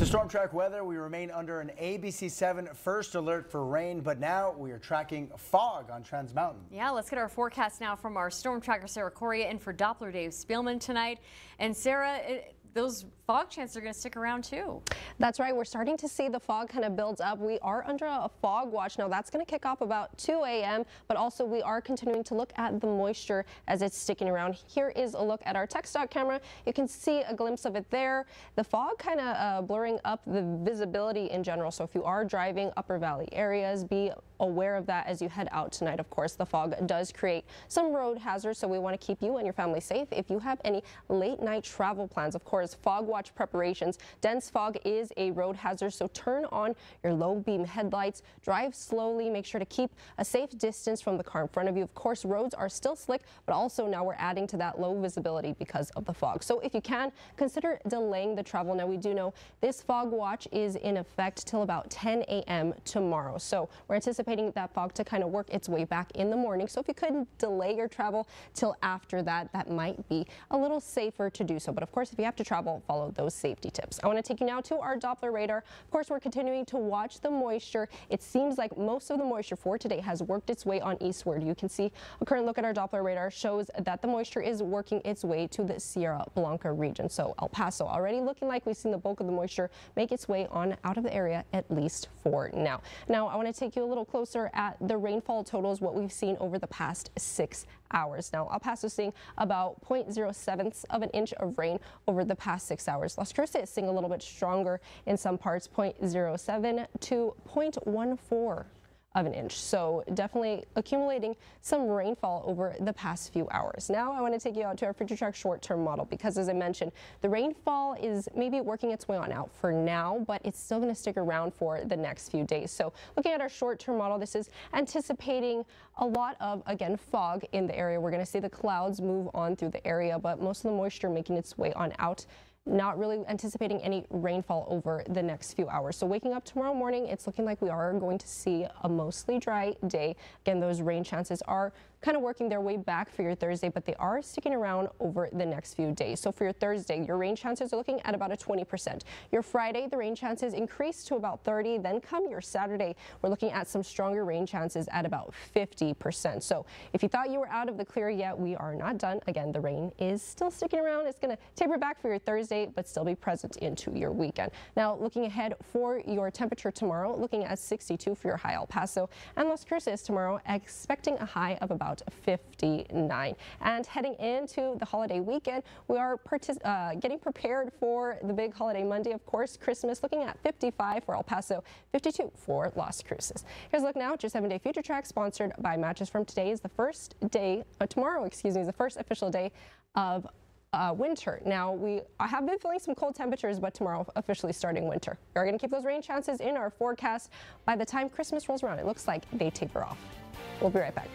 To storm track weather, we remain under an ABC 7 first alert for rain, but now we are tracking fog on Trans Mountain. Yeah, let's get our forecast now from our storm tracker Sarah Coria in for Doppler Dave Speelman tonight. And Sarah, it, those fog chances are going to stick around too. That's right. We're starting to see the fog kind of builds up. We are under a fog watch now. That's going to kick off about 2 a.m. But also we are continuing to look at the moisture as it's sticking around. Here is a look at our TxDOT camera. You can see a glimpse of it there. The fog kind of uh, blurring up the visibility in general. So if you are driving upper valley areas, be aware of that as you head out tonight. Of course, the fog does create some road hazards, so we want to keep you and your family safe. If you have any late night travel plans, of course, fog watch preparations. Dense fog is a road hazard, so turn on your low beam headlights, drive slowly, make sure to keep a safe distance from the car in front of you. Of course, roads are still slick, but also now we're adding to that low visibility because of the fog. So if you can, consider delaying the travel. Now we do know this fog watch is in effect till about 10 a.m. tomorrow. So we're anticipating anticipating that fog to kind of work its way back in the morning. So if you couldn't delay your travel till after that, that might be a little safer to do so. But of course, if you have to travel, follow those safety tips. I want to take you now to our Doppler radar. Of course, we're continuing to watch the moisture. It seems like most of the moisture for today has worked its way on eastward. You can see a current look at our Doppler radar shows that the moisture is working its way to the Sierra Blanca region. So El Paso already looking like we've seen the bulk of the moisture make its way on out of the area at least for now. Now, I want to take you a little closer closer at the rainfall totals, what we've seen over the past six hours. Now, El Paso seeing about 0.07 of an inch of rain over the past six hours. Las Cruces seeing a little bit stronger in some parts, 0.07 to 0.14 of an inch. So definitely accumulating some rainfall over the past few hours. Now I want to take you out to our future track short-term model because as I mentioned, the rainfall is maybe working its way on out for now, but it's still going to stick around for the next few days. So looking at our short-term model, this is anticipating a lot of, again, fog in the area. We're going to see the clouds move on through the area, but most of the moisture making its way on out not really anticipating any rainfall over the next few hours. So waking up tomorrow morning, it's looking like we are going to see a mostly dry day. Again, those rain chances are kind of working their way back for your Thursday, but they are sticking around over the next few days. So for your Thursday, your rain chances are looking at about a 20%. Your Friday, the rain chances increase to about 30. Then come your Saturday, we're looking at some stronger rain chances at about 50%. So if you thought you were out of the clear yet, we are not done. Again, the rain is still sticking around. It's going to taper back for your Thursday, but still be present into your weekend. Now, looking ahead for your temperature tomorrow, looking at 62 for your high El Paso and Las Cruces tomorrow, expecting a high of about about 59. And heading into the holiday weekend, we are uh, getting prepared for the big holiday Monday, of course, Christmas, looking at 55 for El Paso, 52 for Las Cruces. Here's a look now at your seven-day future track sponsored by Mattress Firm Today is the first day, uh, tomorrow, excuse me, is the first official day of uh, winter. Now, we have been feeling some cold temperatures, but tomorrow officially starting winter. We're going to keep those rain chances in our forecast. By the time Christmas rolls around, it looks like they taper off. We'll be right back.